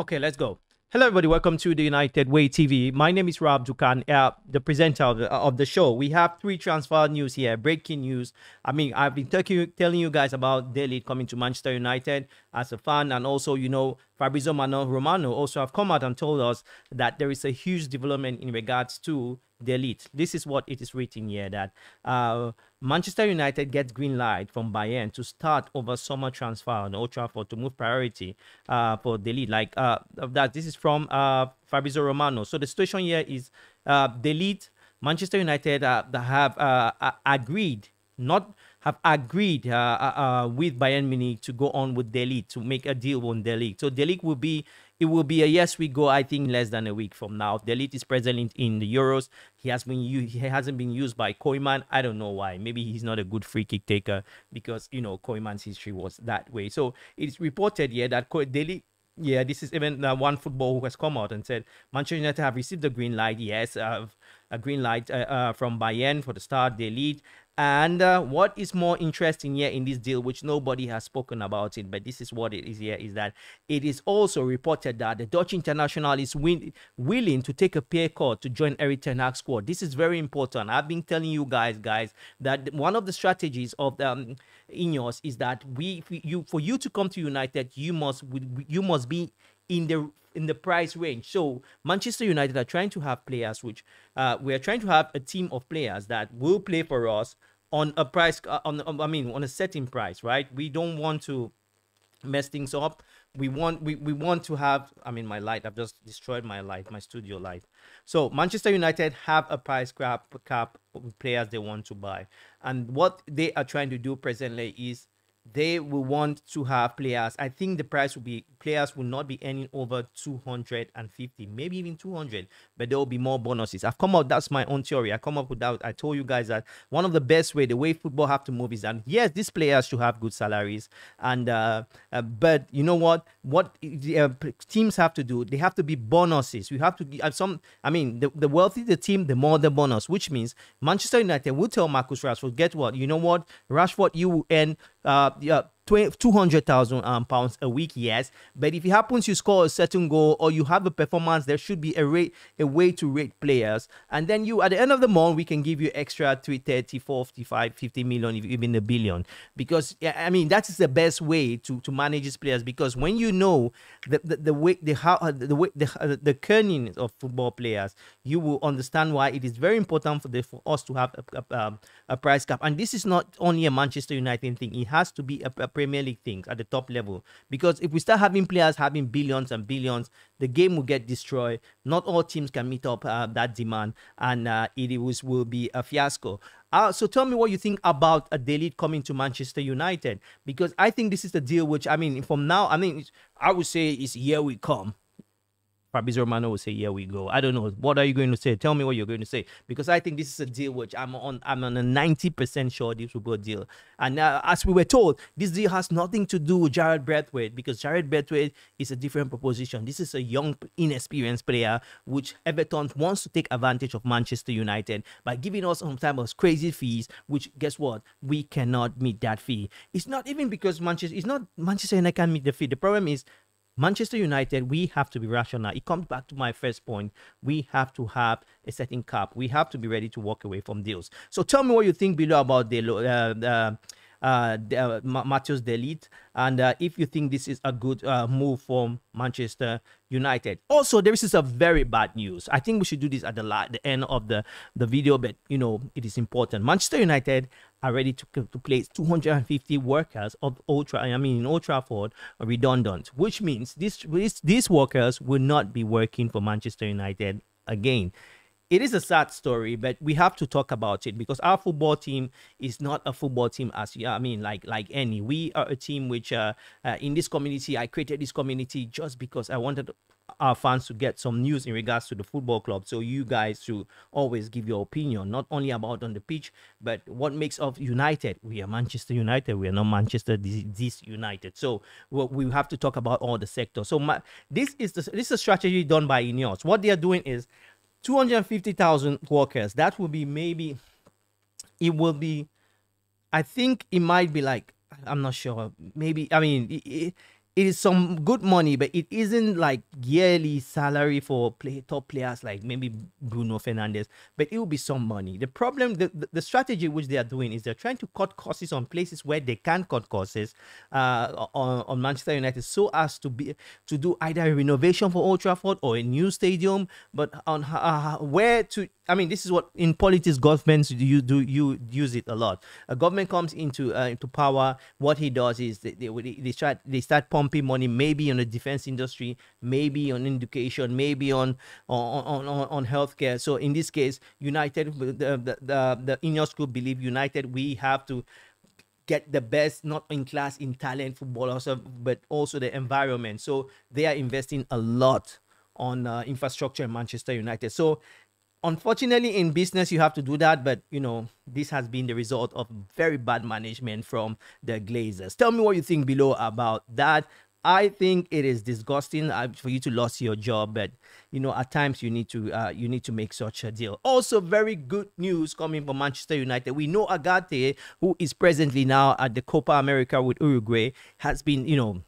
Okay, let's go. Hello, everybody. Welcome to the United Way TV. My name is Rob Dukan, uh, the presenter of the, of the show. We have three transfer news here, breaking news. I mean, I've been telling you guys about De Ligt coming to Manchester United as a fan, and also, you know, Fabrizio Romano also have come out and told us that there is a huge development in regards to De Ligt. This is what it is written here that uh, Manchester United gets green light from Bayern to start over summer transfer on Old Trafford to move priority uh, for De Ligt. Like uh, that, this is from uh, Fabrizio Romano. So the situation here is uh, De Ligt, Manchester United uh, have uh, agreed, not have agreed uh, uh, with Bayern Munich to go on with De Ligt to make a deal on league. So league will be it will be a yes we go i think less than a week from now. De Ligt is present in, in the euros. He has been he hasn't been used by koeman. I don't know why. Maybe he's not a good free kick taker because you know koeman's history was that way. So it's reported here that de yeah, this is even uh, OneFootball who has come out and said Manchester United have received the green light. Yes, uh, a green light uh, uh, from Bayern for the start. De Ligt, and uh, what is more interesting here in this deal, which nobody has spoken about it, but this is what it is here, is that it is also reported that the Dutch international is win- willing to take a pay cut to join Erik Ten squad. This is very important. I've been telling you guys, guys, that one of the strategies of the um, Ineos is that we, you, for you to come to United, you must, you must be in the in the price range. So Manchester United are trying to have players which uh, we are trying to have a team of players that will play for us on a price uh, on, I mean on a setting price, right? We don't want to mess things up. We want we, we want to have I mean my light I've just destroyed my light, my studio light. So Manchester United have a price cap cap players they want to buy. And what they are trying to do presently is they will want to have players. I think the price will be players will not be earning over 250, maybe even 200, but there will be more bonuses. I've come up, that's my own theory. I come up with that. I told you guys that one of the best way, the way football have to move is that yes, these players should have good salaries, and uh, uh, but you know what? What uh, teams have to do, they have to be bonuses. We have to give some. I mean, the, the wealthy the team, the more the bonus, which means Manchester United will tell Marcus Rashford, get what? You know what, Rashford, you will earn uh, yeah, 200,000 um, pounds a week, yes. But if it happens you score a certain goal or you have a performance, there should be a rate, a way to rate players. And then you, at the end of the month, we can give you extra 330, 45, 50 million, even a billion. Because, I mean, that is the best way to, to manage these players. Because when you know the, the, the way, the, how, the way, the, uh, the kerning of football players, you will understand why it is very important for, the, for us to have a, a, um, a price cap. And this is not only a Manchester United thing. It has to be a, a Premier League things at the top level. Because if we start having players having billions and billions, the game will get destroyed. Not all teams can meet up uh, that demand, and uh, it was, will be a fiasco. Uh, so tell me what you think about a De coming to Manchester United, because I think this is the deal which I mean, from now, I mean, I would say is here we come. Fabrizio Romano will say, "Here we go." I don't know. What are you going to say? Tell me what you're going to say because I think this is a deal which I'm on. I'm on a ninety percent sure this will be a deal. And uh, as we were told, this deal has nothing to do with Jarrad Branthwaite because Jarrad Branthwaite is a different proposition. This is a young, inexperienced player which Everton wants to take advantage of Manchester United by giving us some type of crazy fees. Which guess what? We cannot meet that fee. It's not even because Manchester. It's not Manchester United can meet the fee. The problem is Manchester United, we have to be rational. It comes back to my first point. We have to have a setting cap. We have to be ready to walk away from deals. So tell me what you think below about the uh, uh, uh, uh, Matthijs de and uh, if you think this is a good uh, move from Manchester United. Also, there is a very bad news. I think we should do this at the, the end of the, the video, but you know, it is important. Manchester United are ready to, to place 250 workers of Ultra, I mean, in Old Trafford redundant, which means this, this, these workers will not be working for Manchester United again it is a sad story, but we have to talk about it because our football team is not a football team as I mean, like like any. We are a team which, uh, uh, in this community, I created this community just because I wanted our fans to get some news in regards to the football club. So you guys should always give your opinion, not only about on the pitch, but what makes of United. We are Manchester United. We are not Manchester this United. So we have to talk about all the sectors. So my, this is the, this is a strategy done by Ineos. What they are doing is 250,000 workers. That will be maybe, it will be, I think it might be like, I'm not sure. Maybe, I mean, it, it is some good money, but it isn't like yearly salary for play, top players like maybe Bruno Fernandes. But it will be some money. The problem, the, the, strategy which they are doing is they're trying to cut costs on places where they can cut costs uh, on, on Manchester United, so as to be to do either a renovation for Old Trafford or a new stadium. But on uh, where to I mean, this is what in politics governments you do you use it a lot. A government comes into uh, into power. What he does is they, they, they start they start pumping money, maybe on the defense industry, maybe on education, maybe on on on, on, healthcare. So in this case, United, the the the, the Ineos group believe United, we have to get the best, not in class, in talent footballers, but also the environment. So they are investing a lot on uh, infrastructure in Manchester United. So unfortunately in business you have to do that but you know this has been the result of very bad management from the glazers. Tell me what you think below about that. I think it is disgusting uh, for you to lose your job but you know at times you need to uh, you need to make such a deal. Also very good news coming from manchester united. We know Ugarte who is presently now at the copa america with uruguay has been you know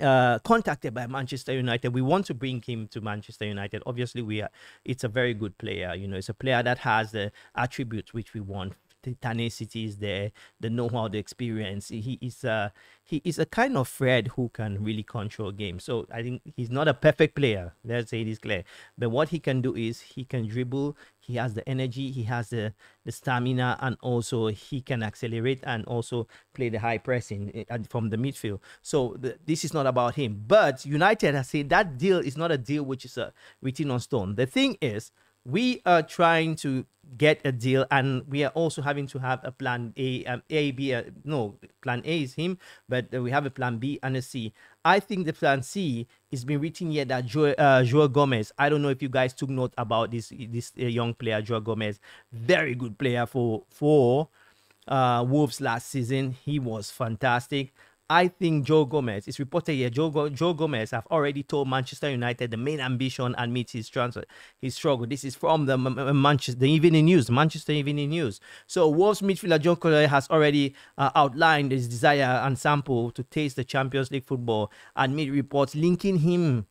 uh, contacted by Manchester United. We want to bring him to Manchester United. Obviously, we are. It's a very good player. You know, it's a player that has the attributes which we want the tenacity is there, the know-how, the experience. He is a he is a kind of Fred who can really control games. So I think he's not a perfect player. Let's say this clear. But what he can do is he can dribble. He has the energy. He has the the stamina, and also he can accelerate and also play the high pressing eh, from the midfield. So the, this is not about him. But United has said that deal is not a deal which is a uh, written on stone. The thing is we are trying to get a deal and we are also having to have a plan a um, a b uh, no plan a is him but uh, we have a plan b and a c i think the plan c is been written here that Joe, uh, Gomes. I don't know if you guys took note about this this uh, young player, João Gomes. Very good player for for uh, Wolves last season. He was fantastic. I think Joe Gomez, it's reported here, Joe, Joe Gomez have already told Manchester United the main ambition and meet his transfer, his struggle. This is from the Manchester the Evening News, Manchester Evening News. So Wolves midfielder John Collier has already uh, outlined his desire and sample to taste the Champions League football and made reports linking him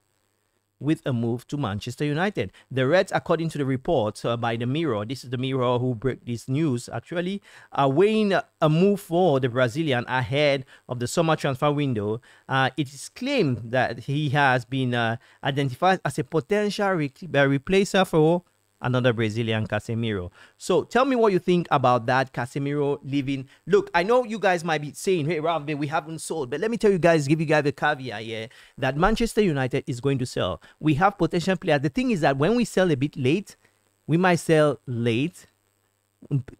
with a move to Manchester United. The Reds, according to the report uh, by the Mirror, this is the Mirror who broke this news actually, are weighing a move for the Brazilian ahead of the summer transfer window. Uh, it is claimed that he has been uh, identified as a potential re- uh, replacer for another Brazilian Casemiro. So tell me what you think about that Casemiro leaving. Look, I know you guys might be saying, hey, Ralph, we haven't sold. But let me tell you guys, give you guys a caveat here that Manchester United is going to sell. We have potential players. The thing is that when we sell a bit late, we might sell late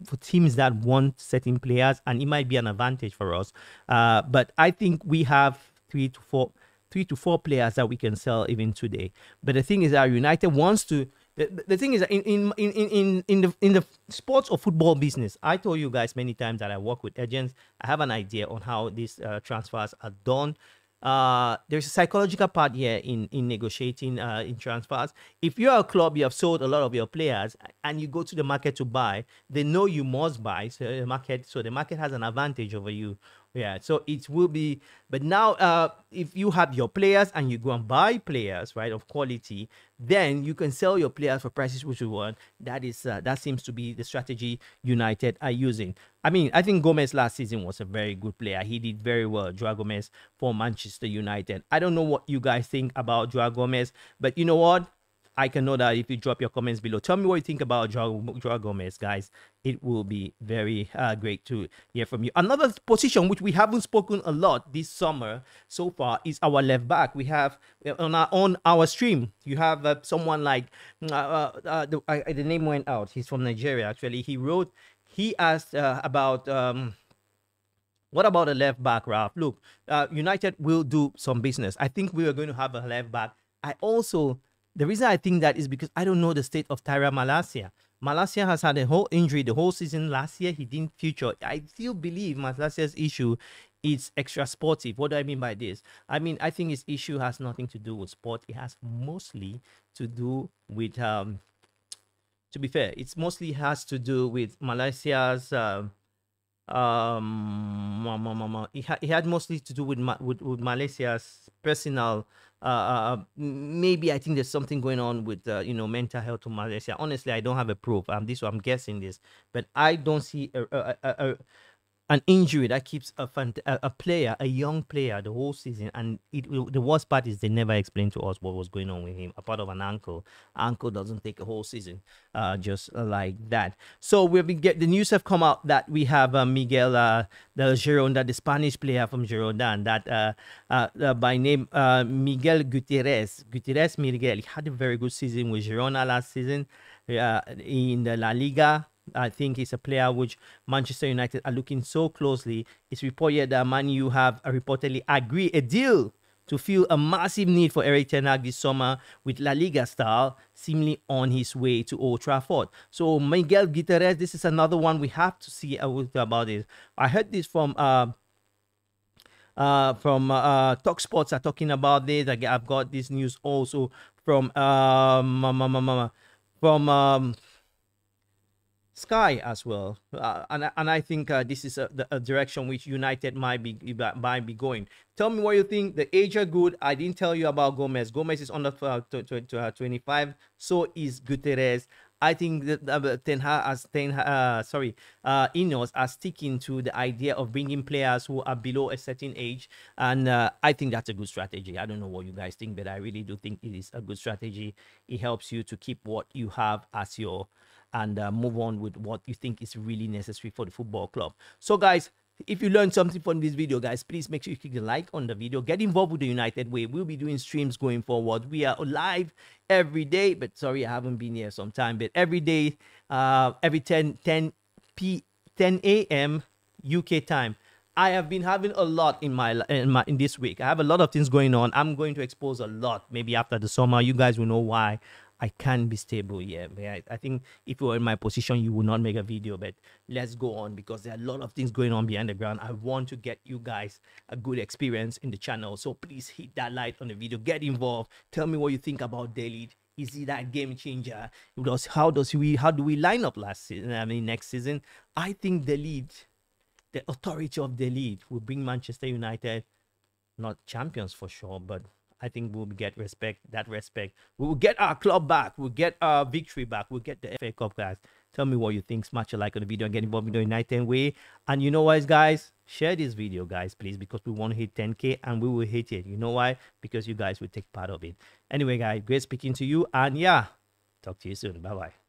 for teams that want certain players, and it might be an advantage for us. Uh, but I think we have three to four three to four players that we can sell even today. But the thing is that United wants to the, the thing is in, in in in in the in the sports or football business i told you guys many times that i work with agents i have an idea on how these uh, transfers are done uh, there's a psychological part here in in negotiating uh, in transfers. If you're a club, you have sold a lot of your players, and you go to the market to buy, they know you must buy. So the market, so the market has an advantage over you yeah, so it will be, but now uh, if you have your players and you go and buy players, right, of quality, then you can sell your players for prices which you want. That is uh, that seems to be the strategy United are using. I mean, I think Gomes last season was a very good player. He did very well, João Gomes for Manchester United. I don't know what you guys think about João Gomes, but you know what? I can know that if you drop your comments below. Tell me what you think about João, Gomes, guys. It will be very uh, great to hear from you. Another position which we haven't spoken a lot this summer so far is our left back. We have uh, on our on our stream. You have uh, someone like uh, uh, uh the, the name went out. He's from Nigeria. Actually, he wrote. He asked about. Um, what about a left back, Ralph? Look, United will do some business. I think we are going to have a left back. I also the reason I think that is because I don't know the state of Tyrell Malacia. Malacia has had a whole injury the whole season last year. He didn't feature. I still believe Malacia's issue is extra sportive. What do I mean by this? I mean, I think his issue has nothing to do with sport. It has mostly to do with, um, to be fair, it's mostly has to do with Malacia's uh, um, it, ha- it had mostly to do with, Ma- with, with Malacia's personal uh, uh, maybe I think there's something going on with uh, you know mental health in Malaysia. Honestly, I don't have a proof. I'm this, I'm guessing this, but I don't see a, a, a, a an injury that keeps a, a, player, a young player, the whole season. And it, the worst part is they never explained to us what was going on with him, apart of an ankle. Ankle doesn't take a whole season, uh, just like that. So we've been get the news have come out that we have uh, Miguel, uh, the Girona, the Spanish player from Girona, that uh, uh, uh, by name uh, Miguel Gutierrez. Gutierrez Miguel he had a very good season with Girona last season uh, in the La Liga I think he's a player which Manchester United are looking so closely. It's reported that Man U have reportedly agreed a deal to fill a massive need for Erik Ten Hag this summer with La Liga style seemingly on his way to Old Trafford. So Miguel Gutierrez, this is another one we have to see about it. I heard this from uh, uh, from uh, Talk Sports are talking about this. I've got this news also from um, from um, Sky as well, uh, and and I think uh, this is a, a, direction which United might be might be going. Tell me what you think. The age are good. I didn't tell you about Gomes. Gomes is under uh, uh, 25. So is Gutierrez. I think that uh, Ten as Ten uh, sorry uh, are sticking to the idea of bringing players who are below a certain age, and uh, I think that's a good strategy. I don't know what you guys think, but I really do think it is a good strategy. It helps you to keep what you have as your and uh, move on with what you think is really necessary for the football club. So, guys, if you learned something from this video, guys, please make sure you click the like on the video. Get involved with the United Way. We'll be doing streams going forward. We are live every day, but sorry, I haven't been here some time. But every day, uh, every 10, 10 p 10 a.m. UK time. I have been having a lot in my in my in this week. I have a lot of things going on. I'm going to expose a lot. Maybe after the summer, you guys will know why I can't be stable. Yeah, I, I think if you were in my position, you would not make a video. But let's go on because there are a lot of things going on behind the ground. I want to get you guys a good experience in the channel. So please hit that like on the video. Get involved. Tell me what you think about De Ligt. Is he that game changer? Does how does we how do we line up last season? I mean next season. I think De Ligt, the authority of De Ligt will bring Manchester United, not champions for sure, but I think we'll get respect, that respect. We will get our club back. We'll get our victory back. We'll get the FA Cup, guys. Tell me what you think. Smash a like on the video and get involved in the United way. And you know what, guys? Share this video, guys, please, because we want to hit 10K and we will hit it. You know why? Because you guys will take part of it. Anyway, guys, great speaking to you. And yeah, talk to you soon. Bye-bye.